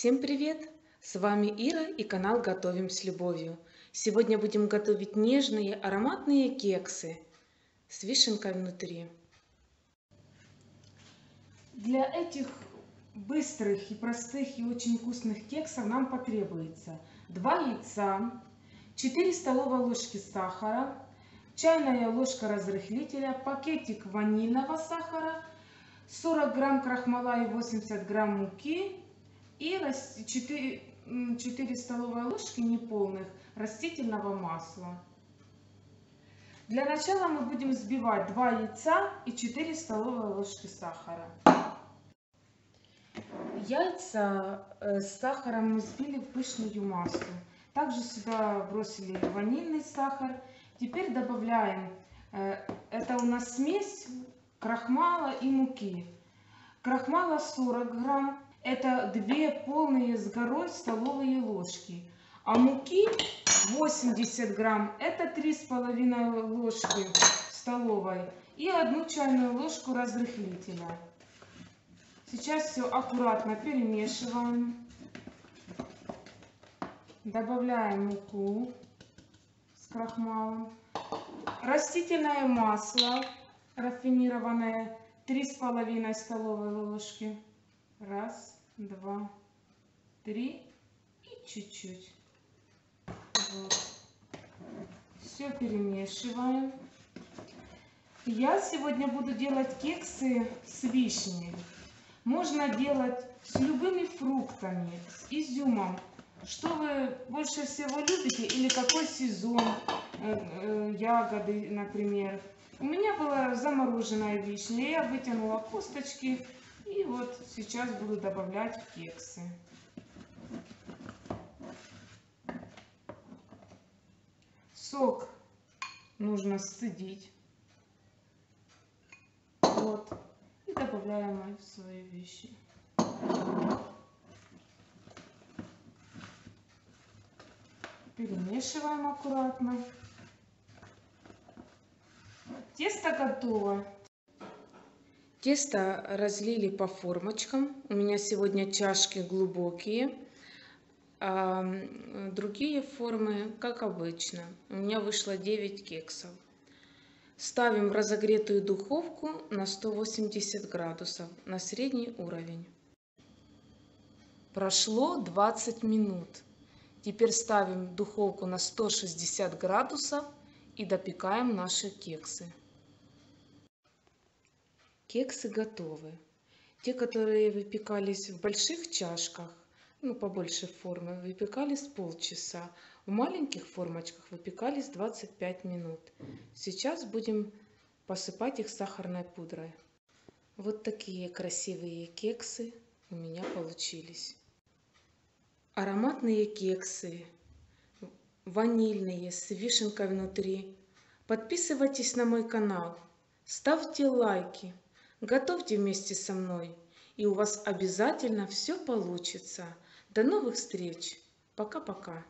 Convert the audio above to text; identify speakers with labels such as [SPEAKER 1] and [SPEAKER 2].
[SPEAKER 1] Всем привет! С вами Ира и канал Готовим с любовью. Сегодня будем готовить нежные ароматные кексы с вишенкой внутри. Для этих быстрых и простых и очень вкусных кексов нам потребуется 2 яйца, 4 столовые ложки сахара, чайная ложка разрыхлителя, пакетик ванильного сахара, 40 грамм крахмала и 80 грамм муки и 4, 4 столовые ложки неполных растительного масла. Для начала мы будем взбивать 2 яйца и 4 столовые ложки сахара. Яйца э, с сахаром мы взбили в пышную массу. Также сюда бросили ванильный сахар. Теперь добавляем, э, это у нас смесь крахмала и муки. Крахмала 40 грамм, это 2 полные с горой столовые ложки. А муки 80 грамм, это 3,5 ложки столовой и одну чайную ложку разрыхлителя. Сейчас все аккуратно перемешиваем. Добавляем муку с крахмалом. Растительное масло рафинированное 3,5 столовые ложки. Раз, два, три и чуть-чуть. Вот. Все перемешиваем. Я сегодня буду делать кексы с вишней. Можно делать с любыми фруктами, с изюмом. Что вы больше всего любите или какой сезон э, э, ягоды, например. У меня была замороженная вишня, я вытянула косточки и вот сейчас буду добавлять кексы. Сок нужно сцедить. Вот. И добавляем в свои вещи. Перемешиваем аккуратно. Тесто готово. Тесто разлили по формочкам. У меня сегодня чашки глубокие. А другие формы, как обычно. У меня вышло 9 кексов. Ставим в разогретую духовку на 180 градусов на средний уровень. Прошло 20 минут. Теперь ставим духовку на 160 градусов и допекаем наши кексы. Кексы готовы. Те, которые выпекались в больших чашках, ну побольше формы, выпекались полчаса. В маленьких формочках выпекались 25 минут. Сейчас будем посыпать их сахарной пудрой. Вот такие красивые кексы у меня получились. Ароматные кексы, ванильные, с вишенкой внутри. Подписывайтесь на мой канал, ставьте лайки, готовьте вместе со мной, и у вас обязательно все получится. До новых встреч! Пока-пока!